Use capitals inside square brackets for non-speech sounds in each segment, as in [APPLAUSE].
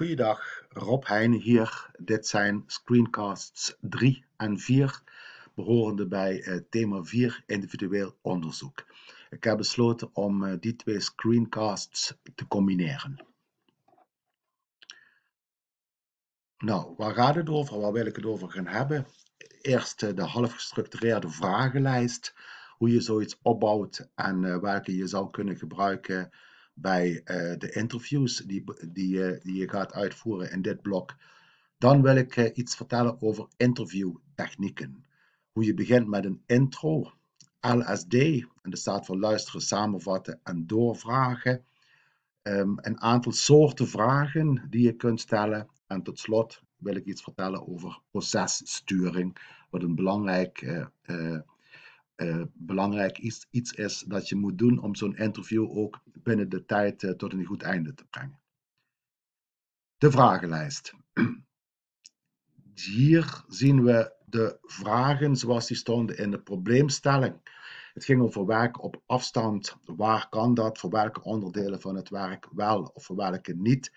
Goeiedag, Rob Heijnen hier. Dit zijn screencasts 3 en 4, behorende bij uh, thema 4 individueel onderzoek. Ik heb besloten om uh, die twee screencasts te combineren. Nou, waar gaat het over? Waar wil ik het over gaan hebben? Eerst uh, de half gestructureerde vragenlijst, hoe je zoiets opbouwt en welke je zou kunnen gebruiken bij uh, de interviews die, die, uh, die je gaat uitvoeren in dit blok. Dan wil ik uh, iets vertellen over interviewtechnieken. Hoe je begint met een intro, LSD, en de staat voor luisteren, samenvatten en doorvragen. Um, een aantal soorten vragen die je kunt stellen. En tot slot wil ik iets vertellen over processturing, wat een belangrijk uh, belangrijk iets, iets is dat je moet doen om zo'n interview ook binnen de tijd uh, tot een goed einde te brengen. De vragenlijst. [CLEARS THROAT] Hier zien we de vragen zoals die stonden in de probleemstelling. Het ging over werk op afstand. Waar kan dat? Voor welke onderdelen van het werk wel of voor welke niet?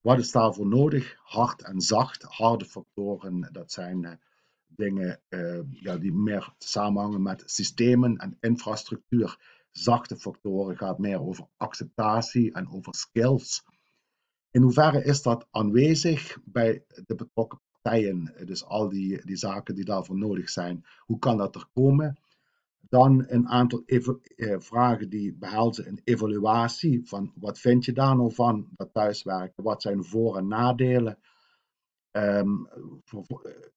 Wat is daarvoor nodig? Hard en zacht. Harde factoren, dat zijn dingen uh, ja, die meer samenhangen met systemen en infrastructuur. Zachte factoren gaat meer over acceptatie en over skills. In hoeverre is dat aanwezig bij de betrokken partijen? Dus al die, die zaken die daarvoor nodig zijn. Hoe kan dat er komen? Dan een aantal eh, vragen die behelzen een evaluatie van wat vind je daar nou van, dat thuiswerken? Wat zijn voor- en nadelen? Um,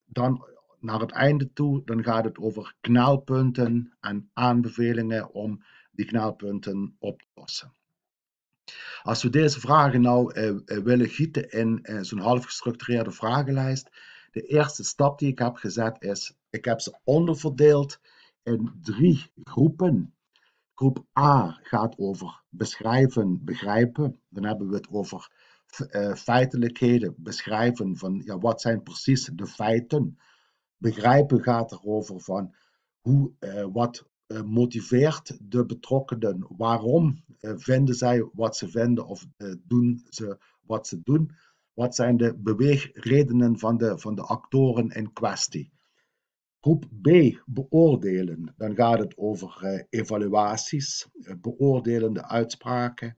dan naar het einde toe, dan gaat het over knelpunten en aanbevelingen om die knelpunten op te lossen. Als we deze vragen nou eh, eh willen gieten in eh, zo'n half gestructureerde vragenlijst, de eerste stap die ik heb gezet is, ik heb ze onderverdeeld in drie groepen. Groep A gaat over beschrijven, begrijpen. Dan hebben we het over feitelijkheden, beschrijven van ja, wat zijn precies de feiten begrijpen gaat erover van hoe, uh, wat uh, motiveert de betrokkenen, waarom uh, vinden zij wat ze vinden of doen ze wat ze doen, wat zijn de beweegredenen van de, van de actoren in kwestie. Groep B, beoordelen. Dan gaat het over evaluaties, beoordelende uitspraken.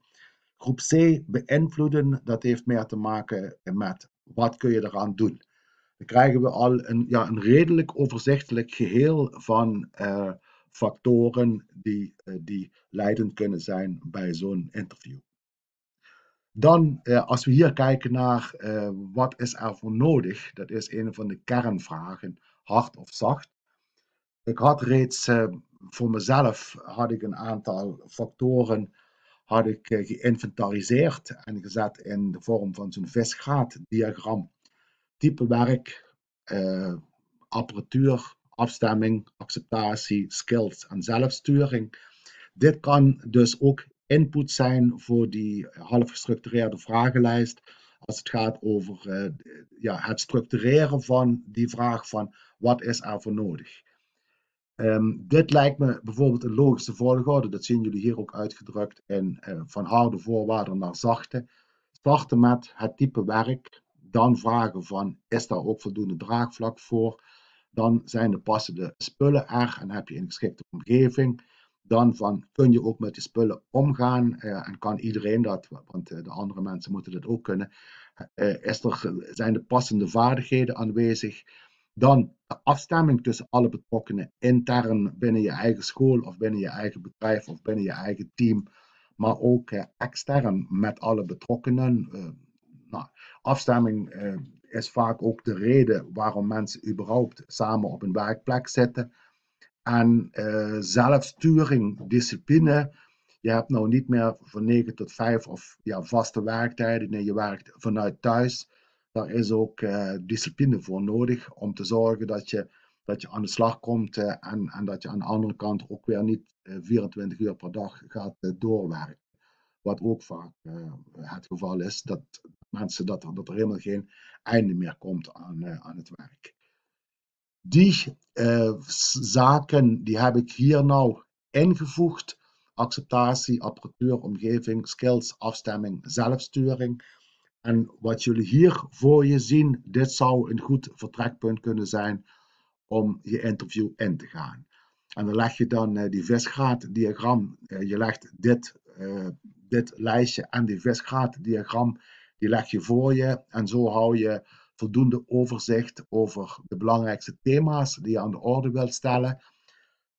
Groep C, beïnvloeden. Dat heeft meer te maken met wat kun je eraan doen dan krijgen we al een, ja, een redelijk overzichtelijk geheel van uh, factoren die, uh, die leidend kunnen zijn bij zo'n interview. Dan, uh, als we hier kijken naar wat is er voor nodig, dat is een van de kernvragen, hard of zacht. Ik had reeds voor mezelf had ik een aantal factoren had ik, geïnventariseerd en gezet in de vorm van zo'n visgraatdiagram type werk, uh, apparatuur, afstemming, acceptatie, skills en zelfsturing. Dit kan dus ook input zijn voor die half gestructureerde vragenlijst als het gaat over uh, ja, het structureren van die vraag van wat is er voor nodig. Um, dit lijkt me bijvoorbeeld een logische volgorde, dat zien jullie hier ook uitgedrukt in uh, van harde voorwaarden naar zachte. Starten met het type werk, dan vragen van, is daar ook voldoende draagvlak voor? Dan zijn de passende spullen er en heb je een geschikte omgeving. Dan van, kun je ook met die spullen omgaan uh, en kan iedereen dat, want uh, de andere mensen moeten dat ook kunnen. Uh, is er, zijn de passende vaardigheden aanwezig? Dan de afstemming tussen alle betrokkenen, intern binnen je eigen school of binnen je eigen bedrijf of binnen je eigen team, maar ook extern met alle betrokkenen nou, afstemming uh, is vaak ook de reden waarom mensen überhaupt samen op een werkplek zitten. En uh, zelfsturing, discipline. Je hebt nou niet meer van 9 tot 5 of ja, vaste werktijden. Nee, je werkt vanuit thuis. Daar is ook uh, discipline voor nodig om te zorgen dat je, dat je aan de slag komt en, en dat je aan de andere kant ook weer niet 24 uur per dag gaat doorwerken. Wat ook vaak het geval is, dat mensen dat dat er helemaal geen einde meer komt aan, uh, aan het werk. Die uh, zaken die heb ik hier nou ingevoegd. Acceptatie, apparatuur, omgeving, skills, afstemming, zelfsturing. En wat jullie hier voor je zien, dit zou een goed vertrekpunt kunnen zijn om je interview in te gaan. En dan leg je dan die visgraaddiagram, uh, je legt dit, dit lijstje en die visgraaddiagram, die leg je voor je. En zo hou je voldoende overzicht over de belangrijkste thema's die je aan de orde wilt stellen.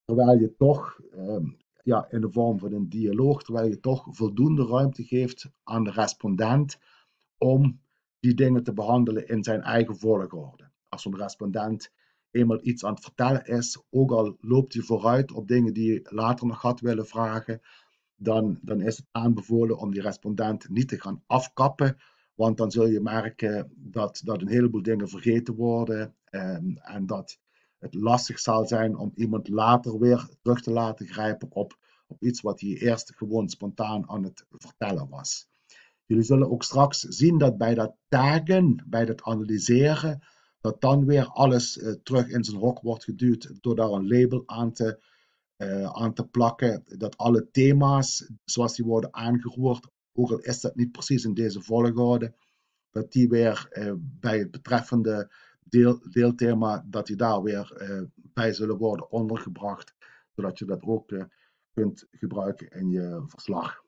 Terwijl je toch ehm, ja, in de vorm van een dialoog, terwijl je toch voldoende ruimte geeft aan de respondent om die dingen te behandelen in zijn eigen volgorde. Als een respondent eenmaal iets aan het vertellen is, ook al loopt hij vooruit op dingen die je later nog had willen vragen, dan, dan is het aanbevolen om die respondent niet te gaan afkappen, want dan zul je merken dat, dat een heleboel dingen vergeten worden um, en dat het lastig zal zijn om iemand later weer terug te laten grijpen op, op iets wat hij eerst gewoon spontaan aan het vertellen was. Jullie zullen ook straks zien dat bij dat taggen, bij dat analyseren, dat dan weer alles uh, terug in zijn hok wordt geduwd door daar een label aan te, aan te plakken. Dat alle thema's, zoals die worden aangeroerd, ook al is dat niet precies in deze volgorde, dat die weer uh, bij het betreffende deel, deelthema, dat die daar weer uh, bij zullen worden ondergebracht, zodat je dat ook kunt gebruiken in je verslag.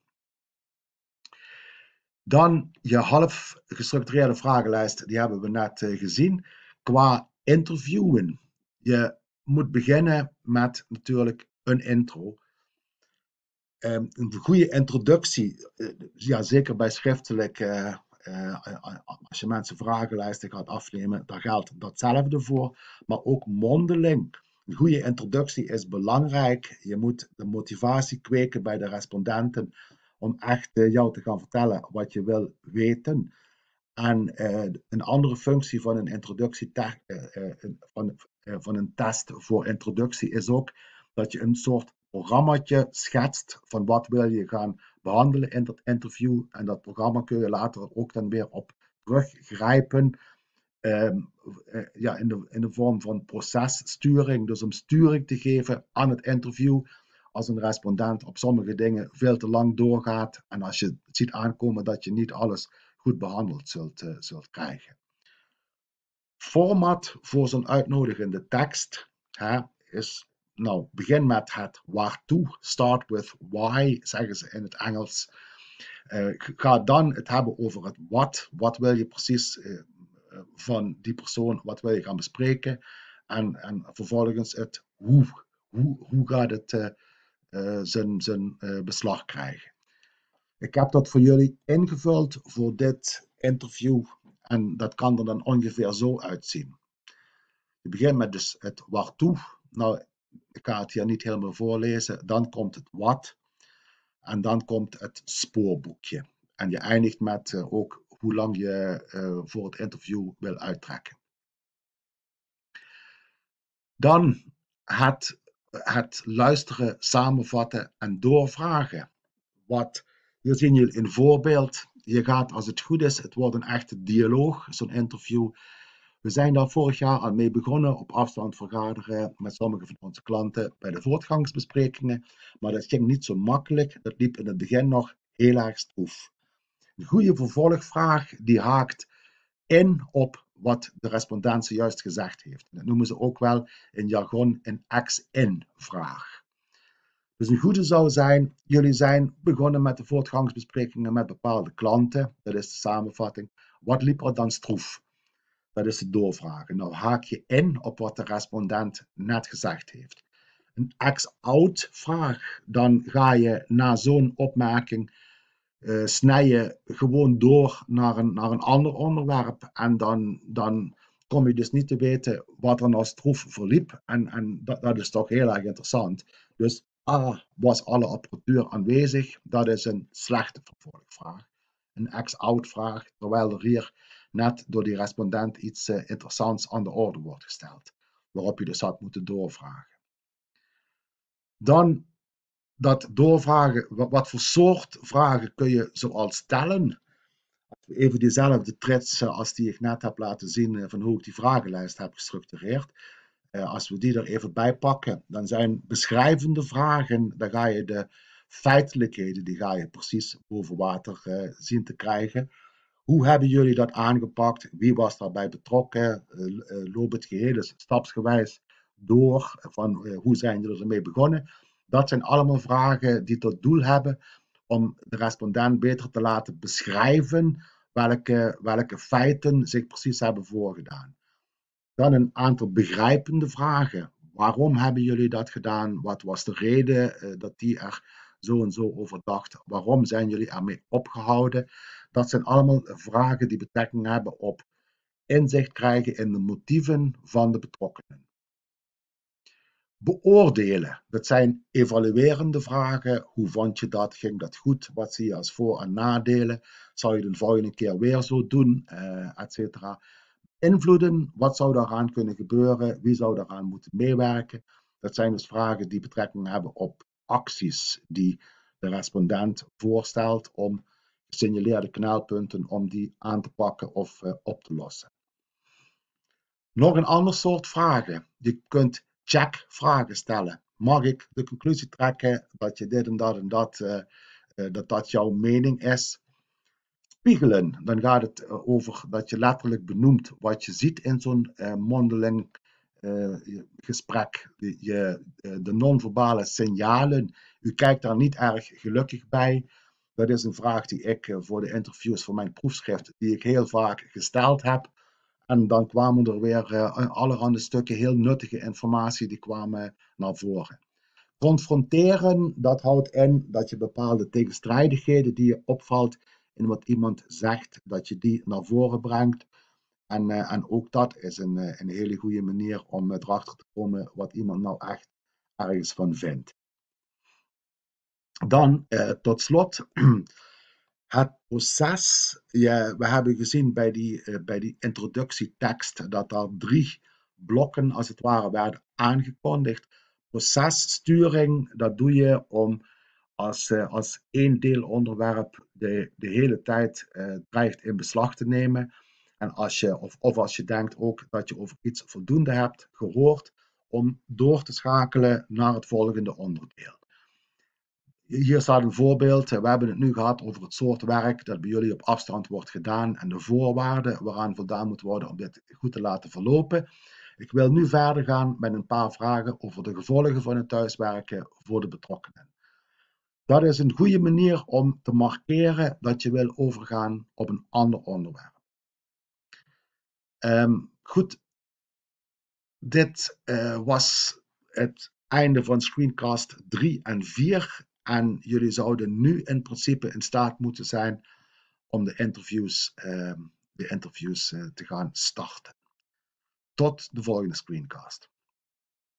Dan je half gestructureerde vragenlijst, die hebben we net gezien. Qua interviewen, je moet beginnen met natuurlijk een intro. Um, een goede introductie, ja, zeker bij schriftelijk uh, als je mensen vragenlijsten gaat afnemen, daar geldt datzelfde voor. Maar ook mondeling. Een goede introductie is belangrijk. Je moet de motivatie kweken bij de respondenten om echt jou te gaan vertellen wat je wil weten. En een andere functie van een introductie van, van een test voor introductie is ook dat je een soort programmaatje schetst van wat wil je gaan behandelen in dat interview. En dat programma kun je later ook dan weer op teruggrijpen. Um, ja, in, de, in de vorm van processturing. Dus om sturing te geven aan het interview. Als een respondent op sommige dingen veel te lang doorgaat. En als je ziet aankomen dat je niet alles goed behandeld zult, uh, zult krijgen. Format voor zo'n uitnodigende tekst hè, is nou, begin met het waartoe. Start with why, zeggen ze in het Engels. Uh, ga dan het hebben over het wat. Wat wil je precies uh, van die persoon, wat wil je gaan bespreken. En, en vervolgens het hoe. Hoe, hoe gaat het zijn, zijn beslag krijgen. Ik heb dat voor jullie ingevuld voor dit interview. En dat kan er dan ongeveer zo uitzien. Je begint met dus het waartoe. Nou, ik ga het hier niet helemaal voorlezen. Dan komt het wat. En dan komt het spoorboekje. En je eindigt met uh, ook hoe lang je uh, voor het interview wil uittrekken. Dan het, het luisteren, samenvatten en doorvragen. Wat, hier zien jullie een voorbeeld. Je gaat, als het goed is, het wordt een echte dialoog, zo'n interview. We zijn daar vorig jaar al mee begonnen op afstand vergaderen met sommige van onze klanten bij de voortgangsbesprekingen. Maar dat ging niet zo makkelijk. Dat liep in het begin nog heel erg stroef. Een goede vervolgvraag die haakt in op wat de respondent zojuist gezegd heeft. Dat noemen ze ook wel in jargon een ex-in vraag. Dus een goede zou zijn, jullie zijn begonnen met de voortgangsbesprekingen met bepaalde klanten. Dat is de samenvatting. Wat liep er dan stroef? Dat is het doorvragen. Nou haak je in op wat de respondent net gezegd heeft. Een ex-out vraag, dan ga je na zo'n opmerking uh, snij je gewoon door naar een, naar een ander onderwerp. En dan, dan kom je dus niet te weten wat er nou stroef verliep. En, en dat, dat is toch heel erg interessant. Dus A, was alle apparatuur aanwezig? Dat is een slechte vervolgvraag. Een ex-out vraag, terwijl er hier net door die respondent iets uh, interessants aan de orde wordt gesteld, waarop je dus had moeten doorvragen. Dan dat doorvragen, wat, voor soort vragen kun je zoal stellen? Even diezelfde trits als die ik net heb laten zien eh, van hoe ik die vragenlijst heb gestructureerd. Als we die er even bij pakken, dan zijn beschrijvende vragen, dan ga je de feitelijkheden, die ga je precies boven water zien te krijgen Hoe hebben jullie dat aangepakt? Wie was daarbij betrokken? loop het geheel stapsgewijs door. Van hoe zijn jullie ermee begonnen? Dat zijn allemaal vragen die tot doel hebben om de respondent beter te laten beschrijven welke, welke feiten zich precies hebben voorgedaan. Dan een aantal begrijpende vragen. Waarom hebben jullie dat gedaan? Wat was de reden dat die er zo en zo over dacht? Waarom zijn jullie ermee opgehouden? Dat zijn allemaal vragen die betrekking hebben op inzicht krijgen in de motieven van de betrokkenen. Beoordelen, dat zijn evaluerende vragen. Hoe vond je dat? Ging dat goed? Wat zie je als voor- en nadelen? Zou je de volgende keer weer zo doen? Uh, et cetera invloeden. Wat zou daaraan kunnen gebeuren? Wie zou daaraan moeten meewerken? Dat zijn dus vragen die betrekking hebben op acties die de respondent voorstelt om gesignaleerde knelpunten om die aan te pakken of uh, op te lossen. Nog een ander soort vragen. Je kunt check-vragen stellen. Mag ik de conclusie trekken dat je dit en dat en dat, uh, uh, dat, dat jouw mening is? spiegelen, dan gaat het eh, over dat je letterlijk benoemt wat je ziet in zo'n mondeling gesprek. Je, de non-verbale signalen, u kijkt daar niet erg gelukkig bij. Dat is een vraag die ik voor de interviews voor mijn proefschrift, die ik heel vaak gesteld heb. En dan kwamen er weer allerhande stukken heel nuttige informatie die kwamen naar voren. Confronteren, dat houdt in dat je bepaalde tegenstrijdigheden die je opvalt, in wat iemand zegt, dat je die naar voren brengt. En, uh, en ook dat is een, een hele goede manier om erachter te komen wat iemand nou echt ergens van vindt. Dan tot slot [CLEARS THROAT] het proces. Ja, we hebben gezien bij die, bij die introductietekst dat daar drie blokken als het ware werden aangekondigd. Processturing, dat doe je om als, uh, als één deelonderwerp de, de hele tijd uh, dreigt in beslag te nemen. En als je, of, of als je denkt ook dat je over iets voldoende hebt gehoord, om door te schakelen naar het volgende onderdeel. Hier staat een voorbeeld. We hebben het nu gehad over het soort werk dat bij jullie op afstand wordt gedaan en de voorwaarden waaraan voldaan moet worden om dit goed te laten verlopen. Ik wil nu verder gaan met een paar vragen over de gevolgen van het thuiswerken voor de betrokkenen. Dat is een goede manier om te markeren dat je wil overgaan op een ander onderwerp. Um, goed, dit uh, was het einde van screencast 3 en 4. En jullie zouden nu in principe in staat moeten zijn om de interviews, uh, de interviews uh, te gaan starten. Tot de volgende screencast.